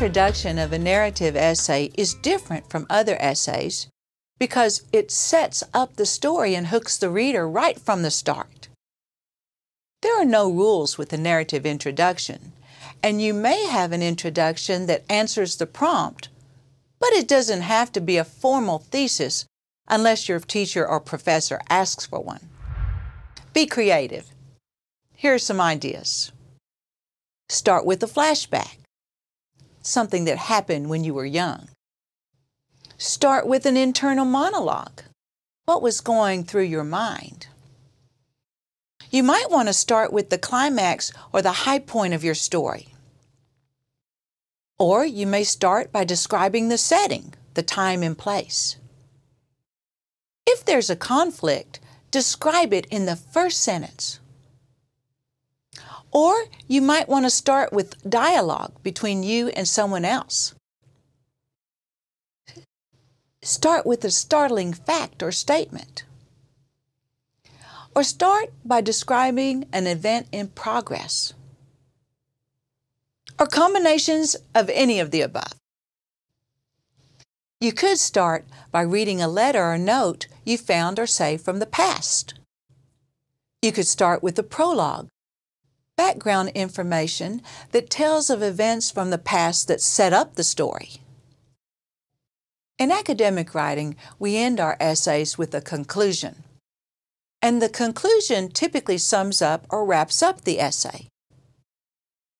introduction of a narrative essay is different from other essays because it sets up the story and hooks the reader right from the start. There are no rules with a narrative introduction, and you may have an introduction that answers the prompt, but it doesn't have to be a formal thesis unless your teacher or professor asks for one. Be creative. Here are some ideas. Start with a flashback, something that happened when you were young. Start with an internal monologue. What was going through your mind? You might want to start with the climax or the high point of your story. Or you may start by describing the setting, the time and place. If there's a conflict, describe it in the first sentence. Or you might want to start with dialogue between you and someone else. Start with a startling fact or statement. Or start by describing an event in progress. Or combinations of any of the above. You could start by reading a letter or note you found or saved from the past. You could start with a prologue, background information that tells of events from the past that set up the story. In academic writing, we end our essays with a conclusion. And the conclusion typically sums up or wraps up the essay.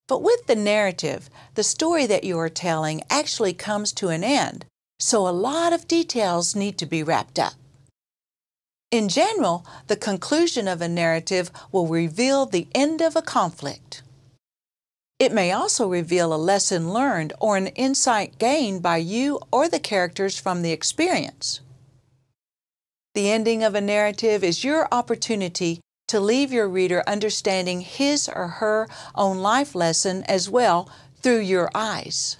But with the narrative, the story that you are telling actually comes to an end, so a lot of details need to be wrapped up. In general, the conclusion of a narrative will reveal the end of a conflict. It may also reveal a lesson learned or an insight gained by you or the characters from the experience. The ending of a narrative is your opportunity to leave your reader understanding his or her own life lesson as well through your eyes.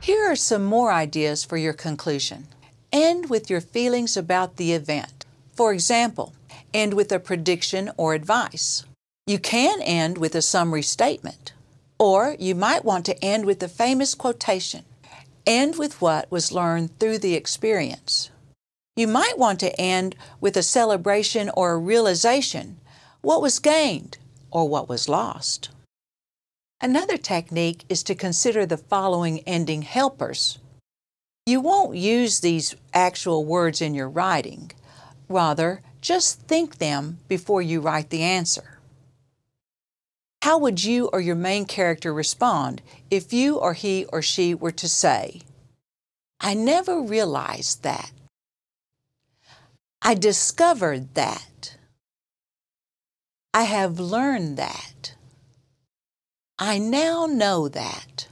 Here are some more ideas for your conclusion. End with your feelings about the event. For example, end with a prediction or advice. You can end with a summary statement. Or you might want to end with the famous quotation end with what was learned through the experience. You might want to end with a celebration or a realization what was gained or what was lost. Another technique is to consider the following ending helpers. You won't use these actual words in your writing. Rather, just think them before you write the answer. How would you or your main character respond if you or he or she were to say, I never realized that. I discovered that. I have learned that. I now know that.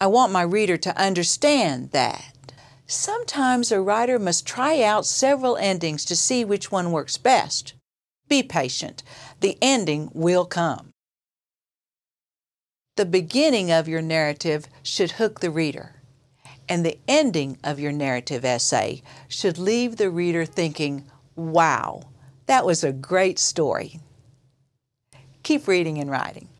I want my reader to understand that. Sometimes a writer must try out several endings to see which one works best. Be patient. The ending will come. The beginning of your narrative should hook the reader, and the ending of your narrative essay should leave the reader thinking, wow, that was a great story. Keep reading and writing.